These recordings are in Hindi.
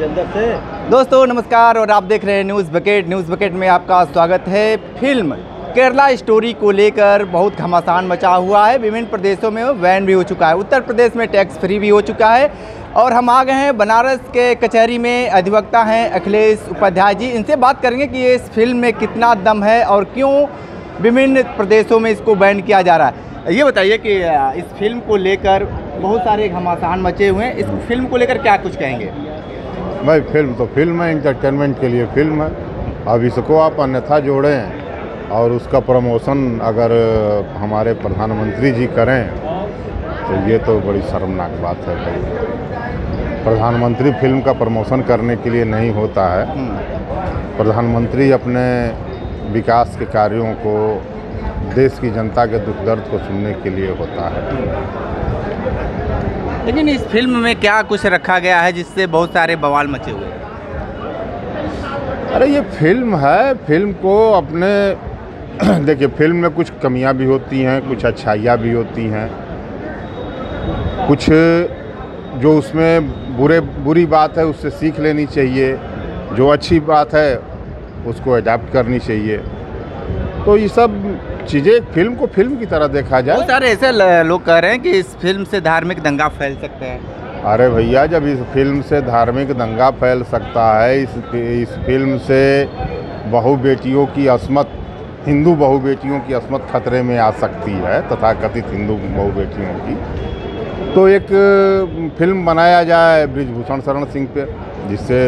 दोस्तों, नमस्कार, और आप देख रहे हैं न्यूज़ बकेट। न्यूज़ बकेट में आपका स्वागत है। फ़िल्म केरला स्टोरी को लेकर बहुत घमासान मचा हुआ है। विभिन्न प्रदेशों में वैन भी हो चुका है। उत्तर प्रदेश में टैक्स फ्री भी हो चुका है। और हम आ गए हैं बनारस के कचहरी में अधिवक्ता हैं अखिलेश उपाध्याय जी। इनसे बात करेंगे कि इस फ़िल्म में कितना दम है और क्यों विभिन्न प्रदेशों में इसको बैन किया जा रहा है। ये बताइए कि इस फ़िल्म को लेकर बहुत सारे घमासान मचे हुए हैं। इस फ़िल्म को लेकर क्या कुछ कहेंगे? भाई फ़िल्म तो फ़िल्म है इंटरटेनमेंट के लिए फ़िल्म है। अब इसको आप अन्यथा जोड़ें और उसका प्रमोशन अगर हमारे प्रधानमंत्री जी करें तो ये तो बड़ी शर्मनाक बात है भाई। प्रधानमंत्री फ़िल्म का प्रमोशन करने के लिए नहीं होता है। प्रधानमंत्री अपने विकास के कार्यों को देश की जनता के दुख दर्द को सुनने के लिए होता है। लेकिन इस फ़िल्म में क्या कुछ रखा गया है जिससे बहुत सारे बवाल मचे हुए अरे, ये फ़िल्म है। फ़िल्म को अपने, देखिए, फ़िल्म में कुछ कमियाँ भी होती हैं, कुछ अच्छाइयाँ भी होती हैं। कुछ जो उसमें बुरे, बुरी बात है, उससे सीख लेनी चाहिए। जो अच्छी बात है, उसको अडेप्ट करनी चाहिए। तो ये सब चीज़ें फ़िल्म को फ़िल्म की तरह देखा बहुत जाए सारे ऐसे लोग कह रहे हैं कि इस फ़िल्म से धार्मिक दंगा फैल सकते हैं। अरे भैया जब इस फ़िल्म से धार्मिक दंगा फैल सकता है इस इस फ़िल्म से बहु बेटियों की असमत हिंदू बहु बेटियों की असमत खतरे में आ सकती है तथा कथित हिंदू बहु बेटियों की। तो एक फ़िल्म बनाया जाए ब्रिजभूषण शरण सिंह पे जिससे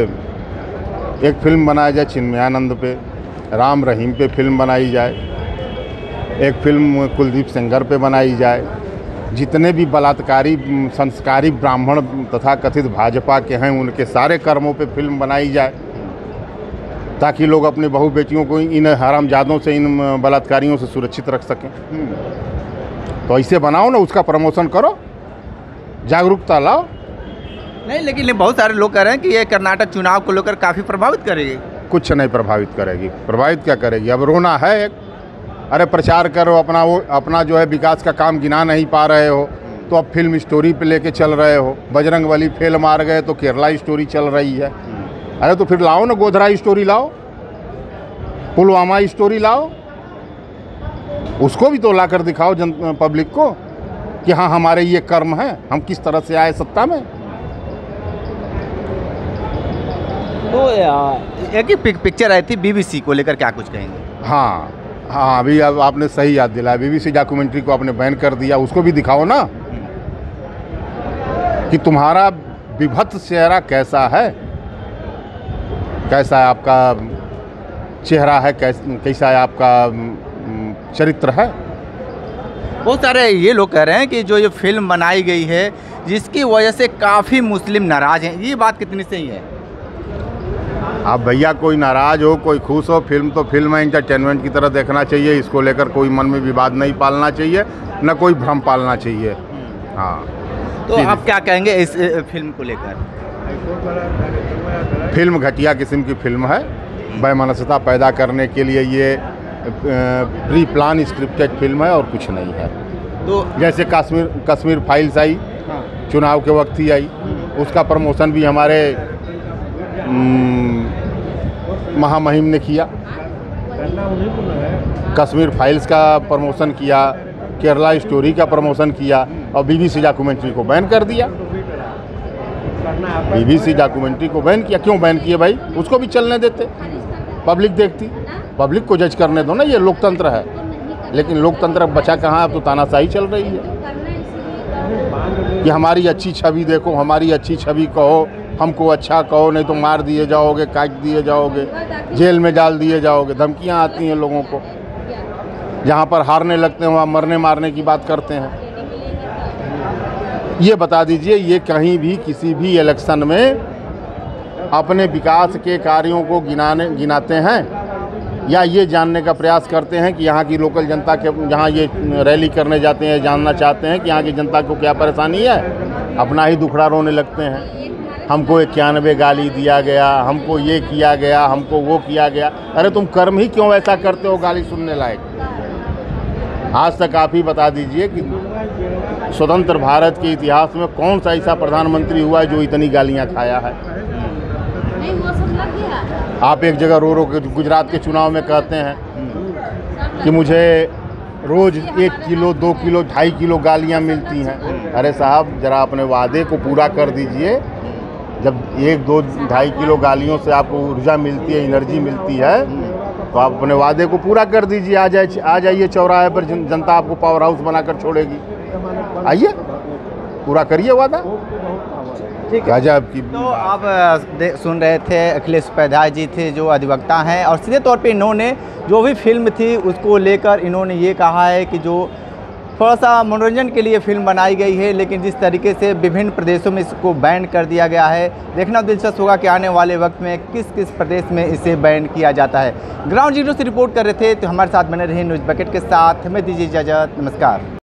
एक फ़िल्म बनाया जाए चिन्मयानंद पे। राम रहीम पे फ़िल्म बनाई जाए, एक फ़िल्म कुलदीप सेंगर पे बनाई जाए, जितने भी बलात्कारी, संस्कारी ब्राह्मण तथा कथित भाजपा के हैं, उनके सारे कर्मों पे फ़िल्म बनाई जाए, ताकि लोग अपनी बहू बेटियों को इन हरामजादों से, इन बलात्कारियों से सुरक्षित रख सकें। तो ऐसे बनाओ ना, उसका प्रमोशन करो, जागरूकता लाओ। नहीं, लेकिन बहुत सारे लोग कह रहे हैं कि ये कर्नाटक चुनाव को लेकर काफ़ी प्रभावित करेगी। कुछ नहीं प्रभावित करेगी। प्रभावित क्या करेगी? अब रोना है अरे प्रचार करो, अपना वो, अपना जो है विकास का काम गिना नहीं पा रहे हो। तो अब फ़िल्म स्टोरी पे लेके चल रहे हो। बजरंग बली फेल मार गए तो केरला स्टोरी चल रही है। अरे तो फिर लाओ ना गोधरा स्टोरी लाओ। पुलवामा स्टोरी लाओ। उसको भी तो ला कर दिखाओ जन, पब्लिक को कि हाँ हमारे ये कर्म हैं। हम किस तरह से आए सत्ता में? तो एक ही पिक्चर आई थी बीबीसी को लेकर क्या कुछ कहेंगे? हाँ हाँ अभी अब आपने सही याद दिलाया। बीबीसी डॉक्यूमेंट्री को आपने बैन कर दिया उसको भी दिखाओ ना। कि तुम्हारा विभत्स चेहरा कैसा है? कैसा है आपका चेहरा है कैस, कैसा है आपका चरित्र है? बहुत सारे ये लोग कह रहे हैं कि जो ये फ़िल्म बनाई गई है जिसकी वजह से काफ़ी मुस्लिम नाराज़ हैं। ये बात कितनी सही है? आप भैया कोई नाराज़ हो कोई खुश हो फ़िल्म तो फ़िल्म है इंटरटेनमेंट की तरह देखना चाहिए इसको लेकर कोई मन में विवाद नहीं पालना चाहिए न कोई भ्रम पालना चाहिए। हाँ। तो आप क्या कहेंगे इस फ़िल्म को लेकर? फ़िल्म घटिया किस्म की फ़िल्म है। वैमनस्यता पैदा करने के लिए ये प्री प्लान स्क्रिप्टेड फ़िल्म है और कुछ नहीं है। तो जैसे कश्मीर कश्मीर फाइल्स आई हाँ। चुनाव के वक्त ही आई उसका प्रमोशन भी हमारे महामहिम ने किया। कश्मीर फाइल्स का प्रमोशन किया, केरला स्टोरी का प्रमोशन किया और बीबीसी डॉक्यूमेंट्री को बैन कर दिया। बीबीसी डॉक्यूमेंट्री को बैन किया। क्यों बैन किए भाई? उसको भी चलने देते। पब्लिक देखती। पब्लिक को जज करने दो ना, ये लोकतंत्र है। लेकिन लोकतंत्र बचा कहाँ? अब तो तानाशाही चल रही है। कि हमारी अच्छी छवि देखो, हमारी अच्छी छवि कहो। हमको अच्छा कहो, नहीं तो मार दिए जाओगे, काट दिए जाओगे, जेल में डाल दिए जाओगे। धमकियाँ आती हैं लोगों को। जहाँ पर हारने लगते हैं, वहाँ मरने मारने की बात करते हैं। ये बता दीजिए, ये कहीं भी, किसी भी इलेक्शन में अपने विकास के कार्यों को गिनाने, गिनाते हैं? या ये जानने का प्रयास करते हैं कि यहाँ की लोकल जनता के जहाँ ये रैली करने जाते हैं, जानना चाहते हैं कि यहाँ की जनता को क्या परेशानी है? अपना ही दुखड़ा रोने लगते हैं। हमको इक्यानवे गाली दिया गया हमको ये किया गया हमको वो किया गया। अरे तुम कर्म ही क्यों ऐसा करते हो गाली सुनने लायक? आज तक आप ही बता दीजिए कि स्वतंत्र भारत के इतिहास में कौन सा ऐसा प्रधानमंत्री हुआ है जो इतनी गालियाँ खाया है? नहीं वो सब लग गया। आप एक जगह रो रो के गुजरात के चुनाव में कहते हैं कि मुझे रोज एक किलो दो किलो ढाई किलो गालियाँ मिलती हैं। अरे साहब जरा अपने वादे को पूरा कर दीजिए। जब एक दो ढाई किलो गालियों से आपको ऊर्जा मिलती है एनर्जी मिलती है तो आप अपने वादे को पूरा कर दीजिए। आ जाए आ जाइए चौराहे पर जन, जनता आपको पावर हाउस बनाकर छोड़ेगी। आइए पूरा करिए वादा। ठीक है। गजब की तो आप सुन रहे थे अखिलेश उपाध्याय जी थे जो अधिवक्ता हैं और सीधे तौर पे इन्होंने जो भी फ़िल्म थी उसको लेकर इन्होंने ये कहा है कि जो थोड़ा सा मनोरंजन के लिए फ़िल्म बनाई गई है, लेकिन जिस तरीके से विभिन्न प्रदेशों में इसको बैन कर दिया गया है, देखना दिलचस्प होगा कि आने वाले वक्त में किस किस प्रदेश में इसे बैन किया जाता है। ग्राउंड ज़ीरो से रिपोर्ट कर रहे थे तो हमारे साथ बने रहे न्यूज़ बकेट के साथ। हमें दीजिए इजाज़त। नमस्कार।